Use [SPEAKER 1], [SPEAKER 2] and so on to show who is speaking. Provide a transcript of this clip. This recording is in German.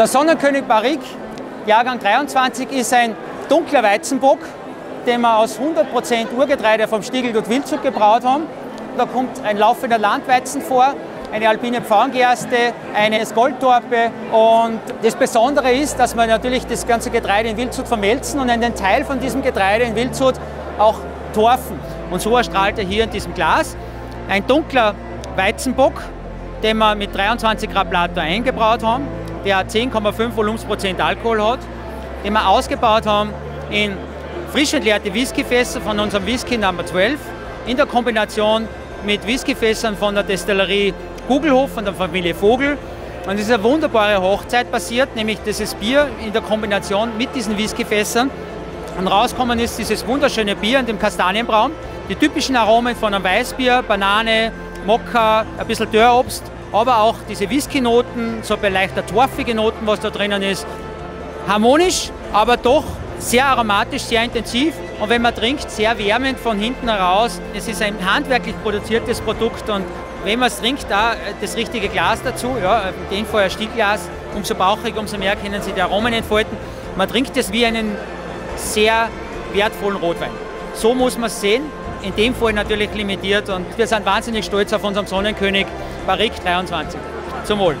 [SPEAKER 1] Der Sonnenkönig Barrique, Jahrgang 23, ist ein dunkler Weizenbock, den wir aus 100% Urgetreide vom Stiegelgut Wildzug gebraut haben. Da kommt ein laufender Landweizen vor, eine alpine Pfauengerste, eine Goldtorpe und das Besondere ist, dass wir natürlich das ganze Getreide in Wildzut vermelzen und einen Teil von diesem Getreide in Wildzut auch torfen. Und so erstrahlt er hier in diesem Glas. Ein dunkler Weizenbock, den wir mit 23 Grad Plato eingebraut haben, der 10,5 Volumensprozent Alkohol hat, den wir ausgebaut haben in frisch entleerte Whiskyfässer von unserem Whisky Number 12 in der Kombination mit Whiskyfässern von der Destillerie Kugelhof von der Familie Vogel. Und es ist eine wunderbare Hochzeit passiert, nämlich dieses Bier in der Kombination mit diesen Whiskyfässern. Und rauskommen ist dieses wunderschöne Bier in dem Kastanienbraun. Die typischen Aromen von einem Weißbier, Banane, Mokka, ein bisschen Dörrobst, aber auch diese Whisky-Noten, so leichter torfige Noten, was da drinnen ist. Harmonisch, aber doch sehr aromatisch, sehr intensiv und wenn man trinkt, sehr wärmend von hinten heraus. Es ist ein handwerklich produziertes Produkt und wenn man es trinkt, da das richtige Glas dazu, ja, in dem Fall ein Stielglas, umso bauchiger, umso mehr können sich die Aromen entfalten. Man trinkt es wie einen sehr wertvollen Rotwein. So muss man es sehen, in dem Fall natürlich limitiert und wir sind wahnsinnig stolz auf unseren Sonnenkönig Barrique 23. Zum Wohl.